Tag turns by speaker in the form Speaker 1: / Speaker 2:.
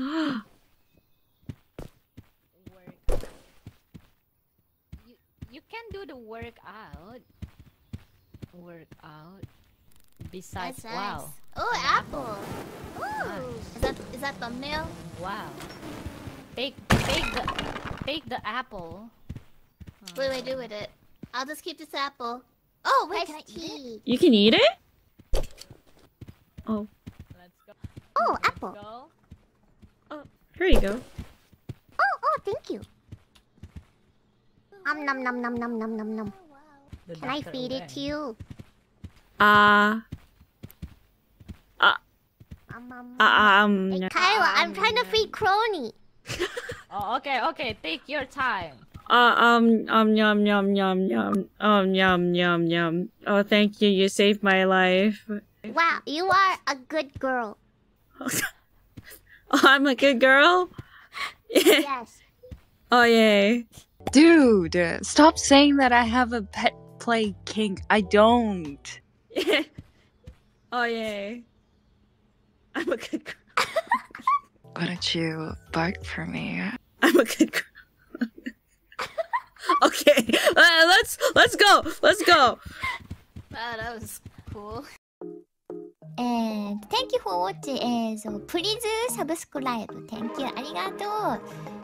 Speaker 1: work. You you can do the workout. Workout. Besides,
Speaker 2: That's
Speaker 1: wow.
Speaker 2: Oh,
Speaker 1: An
Speaker 2: apple. Ooh. Is that is that thumbnail?
Speaker 1: wow. Take take the take the apple.
Speaker 2: What do I do with it? I'll just keep this apple. Oh wait, can I eat it?
Speaker 3: tea. You can eat it? Oh,
Speaker 1: Let's go.
Speaker 2: Oh,
Speaker 1: Let's
Speaker 2: apple.
Speaker 1: Go.
Speaker 3: Here you go.
Speaker 2: Oh, oh, thank you. Um, num num num num num num num.
Speaker 1: The
Speaker 2: Can I
Speaker 1: Dr.
Speaker 2: feed it to you?
Speaker 3: Uh,
Speaker 2: Um, um,
Speaker 3: uh, um,
Speaker 2: Hey,
Speaker 3: no.
Speaker 2: Kyle, I'm trying to feed Kronii.
Speaker 1: Oh, okay, okay. Take your time.
Speaker 3: uh, um, um, yum, yum, yum, yum, um, yum, yum, yum. Oh, thank you. You saved my life.
Speaker 2: Wow, you are a good girl.
Speaker 3: I'm a good girl.
Speaker 2: yes.
Speaker 3: Oh, yay.
Speaker 4: Dude, stop saying that I have a pet play kink. I don't.
Speaker 3: oh, yay. I'm a good girl.
Speaker 4: Why don't you bark for me?
Speaker 3: I'm a good girl. okay, uh, let's let's go. Let's go.
Speaker 1: Wow, that was cool.
Speaker 2: えー thank you for watching. えー、そう、プリズサブスクライブ。Thank you. ありがとう。